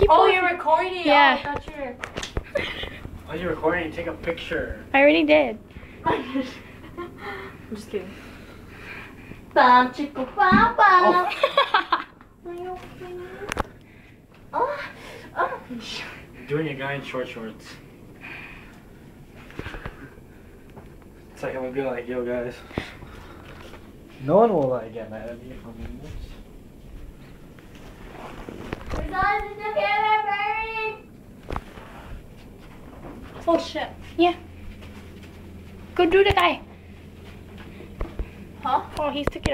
Keep Oh, going. you're recording. Oh, yeah. Oh, I thought you were. While you're recording, take a picture. I already did. I'm just kidding. Bum chicka bum bum. Oh, Oh, oh. doing a guy in short shorts. It's like I'm gonna be like, yo guys. No one will like get mad at me if I'm doing this. Results in the camera burning. Oh shit. Yeah. Go do the guy. Huh? Oh, he's took it